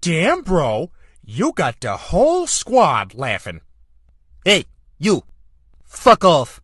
Damn, bro, you got the whole squad laughing. Hey, you! Fuck off!